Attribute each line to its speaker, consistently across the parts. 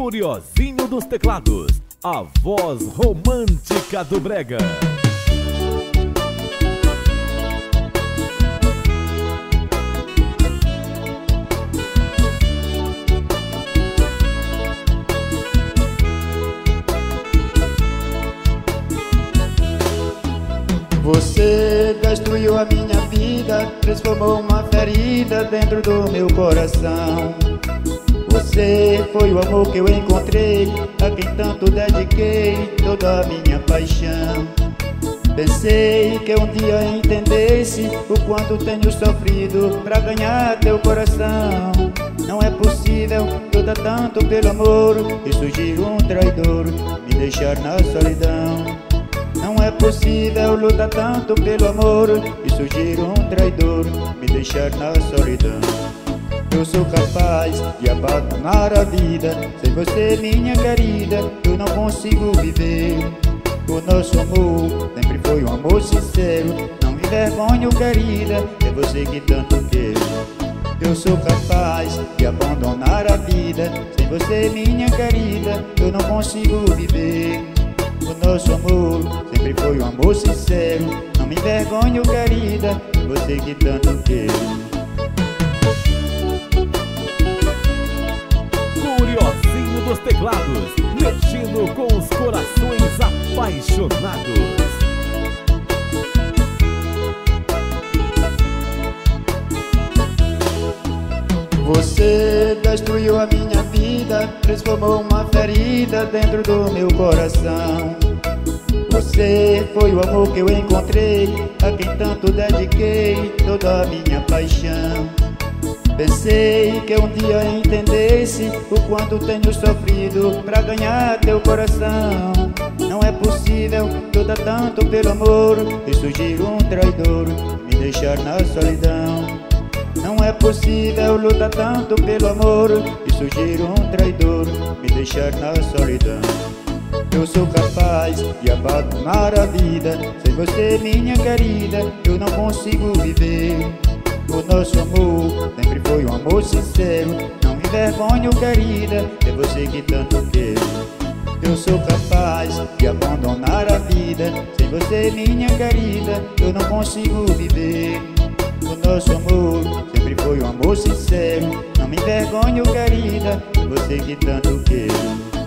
Speaker 1: Curiosinho dos teclados, a voz romântica do Brega.
Speaker 2: Você destruiu a minha vida, transformou uma ferida dentro do meu coração. Você foi o amor que eu encontrei, a quem tanto dediquei toda a minha paixão. Pensei que um dia entendesse o quanto tenho sofrido pra ganhar teu coração. Não é possível lutar tanto pelo amor e surgir um traidor, me deixar na solidão. Não é possível lutar tanto pelo amor e surgir um traidor, me deixar na solidão. Eu sou capaz de abandonar a vida. Sem você, minha querida, eu não consigo viver. O nosso amor sempre foi um amor sincero. Não me envergonho, querida, é você que tanto quero Eu sou capaz de abandonar a vida. Sem você, minha querida, eu não consigo viver. O nosso amor sempre foi um amor sincero. Não me envergonho, querida, é você que tanto quero
Speaker 1: teclados, mexendo com os corações apaixonados.
Speaker 2: Você destruiu a minha vida, transformou uma ferida dentro do meu coração. Você foi o amor que eu encontrei, a quem tanto dediquei toda a minha paixão. Pensei que um dia entendesse o quanto tenho sofrido pra ganhar teu coração. Não é possível lutar tanto pelo amor e surgir um traidor, me deixar na solidão. Não é possível lutar tanto pelo amor e surgir um traidor, me deixar na solidão. Eu sou capaz de abandonar a vida Sem você, minha querida, eu não consigo viver O nosso amor sempre foi um amor sincero Não me envergonho, querida, é você que tanto quero. Eu sou capaz de abandonar a vida Sem você, minha querida, eu não consigo viver. O nosso amor sempre foi um amor sincero Não me envergonho, querida, é você que tanto quero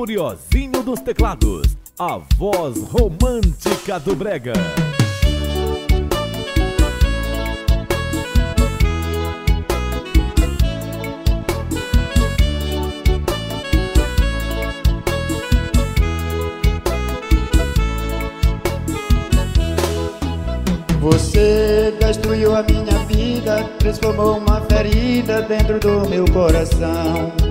Speaker 1: Curiosinho dos teclados, a voz romântica do Brega.
Speaker 2: Você destruiu a minha vida, transformou uma ferida dentro do meu coração.